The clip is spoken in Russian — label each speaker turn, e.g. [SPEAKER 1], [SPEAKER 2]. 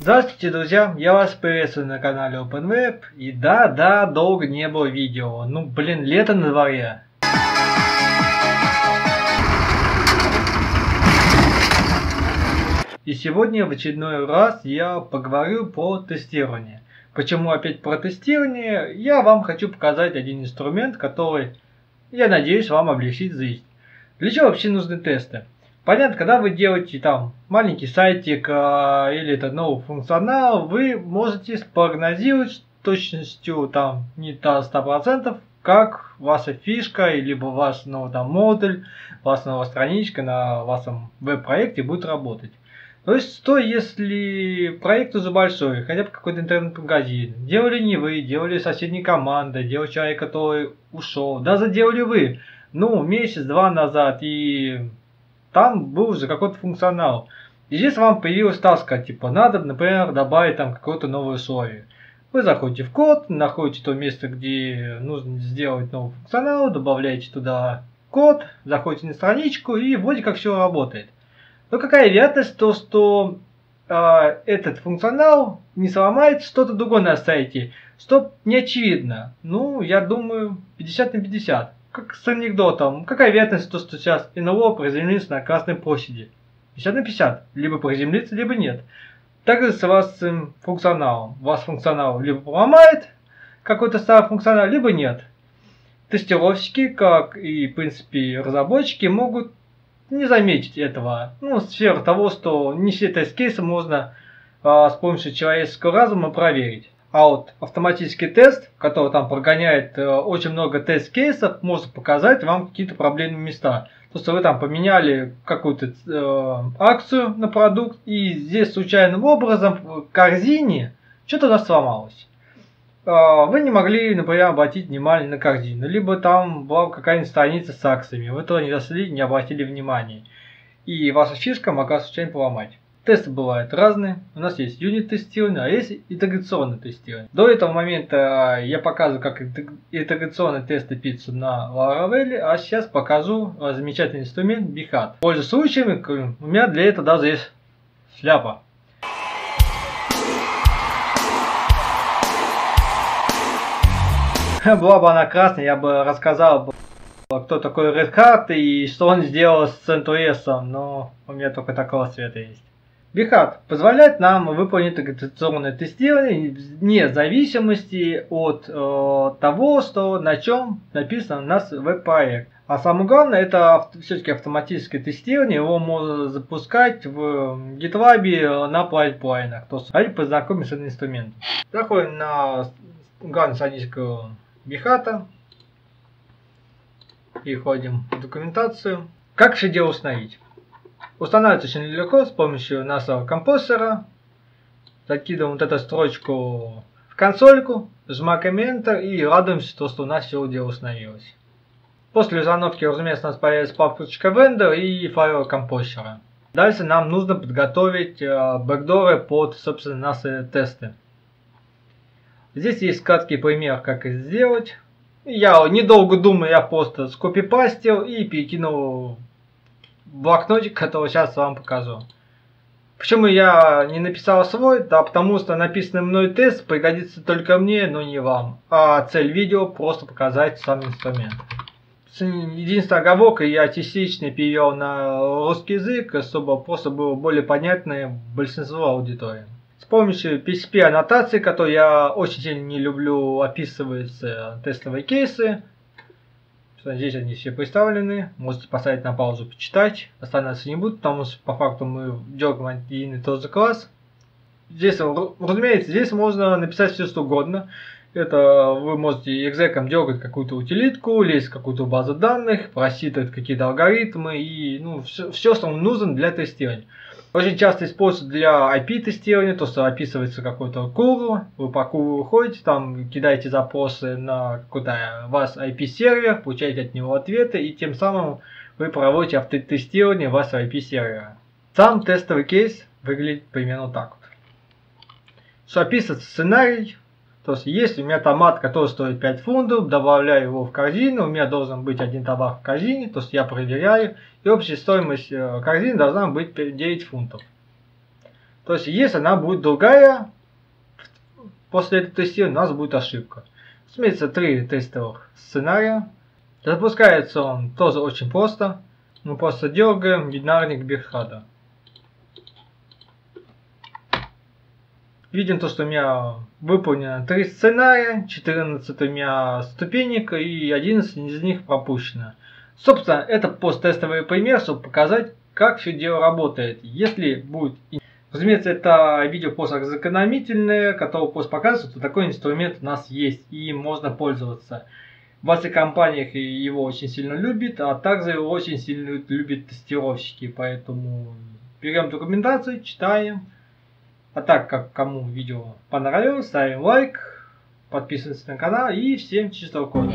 [SPEAKER 1] Здравствуйте, друзья! Я вас приветствую на канале OpenWeb. И да, да, долго не было видео. Ну, блин, лето на дворе. И сегодня в очередной раз я поговорю про тестирование. Почему опять про тестирование? Я вам хочу показать один инструмент, который, я надеюсь, вам облегчит жизнь. Для чего вообще нужны тесты? Понятно, когда вы делаете там маленький сайтик а, или это новый функционал, вы можете спрогнозировать с точностью там не до 100%, как ваша фишка, либо ваш новый там модуль, ваша новая страничка на вашем веб-проекте будет работать. То есть, что если проект уже большой, хотя бы какой-то интернет-магазин, делали не вы, делали соседние команды, делал человек, который ушел, даже делали вы, ну, месяц-два назад, и там был уже какой-то функционал. И здесь вам появилась таска, типа, надо, например, добавить там какое-то новое условие. Вы заходите в код, находите то место, где нужно сделать новый функционал, добавляете туда код, заходите на страничку и вроде как все работает. Но какая вероятность, то, что э, этот функционал не сломает что-то другое на сайте, что не очевидно. Ну, я думаю, 50 на 50 как с анекдотом. Какая вероятность, то, что сейчас НЛО приземлится на Красной площади? 50 на 50. Либо приземлится, либо нет. Также с вашим функционалом. Вас функционал либо поломает какой-то старый функционал, либо нет. Тестировщики, как и, в принципе, разработчики, могут не заметить этого. Ну, сфера того, что не все тест-кейсы можно а, с помощью человеческого разума проверить. А вот автоматический тест, который там прогоняет э, очень много тест-кейсов, может показать вам какие-то проблемные места. То, что вы там поменяли какую-то э, акцию на продукт, и здесь случайным образом в корзине что-то у сломалось. Э, вы не могли, например, обратить внимание на корзину, либо там была какая-нибудь страница с акциями, вы туда не зашли, не обратили внимания. И ваша фишка могла случайно поломать. Тесты бывают разные. У нас есть юнит-тестирование, а есть интеграционное тестирование. До этого момента а, я показываю, как интеграционные тесты пишутся на Laravel, а сейчас покажу а, замечательный инструмент Bihat. Пользуясь случаями, у меня для этого даже есть шляпа. Была бы она красная, я бы рассказал, кто такой Red Hat и что он сделал с CentOS, но у меня только такого цвета есть. Бихат позволяет нам выполнить агитационное тестирование вне зависимости от э, того, что на чем написан у нас веб-проект. А самое главное, это все-таки автоматическое тестирование, его можно запускать в GitLab на пайплайнах. То есть, давайте познакомимся с инструментом. Заходим на главную страничку Бихата, переходим в документацию. Как же дело установить? Устанавливается очень легко с помощью нашего композера. Закидываем вот эту строчку в консольку, жмакаем Enter и радуемся, что у нас все дело установилось. После установки, разумеется, у нас появится папочка vendor и файл композера. Дальше нам нужно подготовить э, бэкдоры под, собственно, наши тесты. Здесь есть краткий пример, как это сделать. Я, недолго думаю, я просто скопипастил и перекинул блокнотик, который сейчас вам покажу. Почему я не написал свой? Да потому что написанный мной тест пригодится только мне, но не вам. А цель видео просто показать сам инструмент. Единственная оговорка, я частично перевел на русский язык, чтобы просто было более понятно большинству аудитории. С помощью PHP аннотации, которую я очень сильно не люблю описывать тестовые кейсы, Здесь они все представлены. Можете поставить на паузу, почитать. Останавливаться не буду, потому что по факту мы дергаем один и тот же класс. Здесь, разумеется, здесь можно написать все что угодно. Это вы можете экзеком дергать какую-то утилитку, лезть в какую-то базу данных, просчитывать какие-то алгоритмы и ну, все, все, что вам нужно для тестирования. Очень часто используется для IP-тестирования, то, что описывается какой-то куру, вы по куру выходите, там кидаете запросы на куда вас IP-сервер, получаете от него ответы, и тем самым вы проводите автотестирование вашего IP-сервера. Сам тестовый кейс выглядит примерно так вот. Что описывается сценарий, то есть, если у меня томат, который стоит 5 фунтов, добавляю его в корзину, у меня должен быть один товар в корзине, то есть я проверяю, и общая стоимость э, корзины должна быть 9 фунтов. То есть, если она будет другая, после этого тестирования у нас будет ошибка. Имеется три тестовых сценария. Запускается он тоже очень просто. Мы просто дергаем бинарник Бирхада. Видим то, что у меня выполнено три сценария, 14 у меня ступенек и 11 из них пропущено. Собственно, это посттестовый пример, чтобы показать, как все дело работает. Если будет... Разумеется, это видео пост закономительное, которое пост показывает, что такой инструмент у нас есть и можно пользоваться. В ваших компаниях его очень сильно любят, а также его очень сильно любят тестировщики, поэтому берем документацию, читаем. А так как кому видео понравилось, ставим лайк, подписываемся на канал и всем чистого кода.